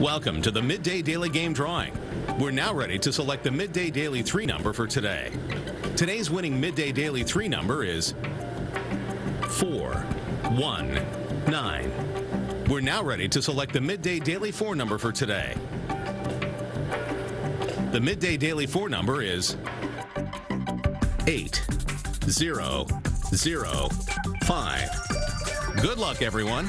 Welcome to the Midday Daily Game Drawing. We're now ready to select the Midday Daily 3 number for today. Today's winning Midday Daily 3 number is 419. We're now ready to select the Midday Daily 4 number for today. The Midday Daily 4 number is 8005. Good luck, everyone.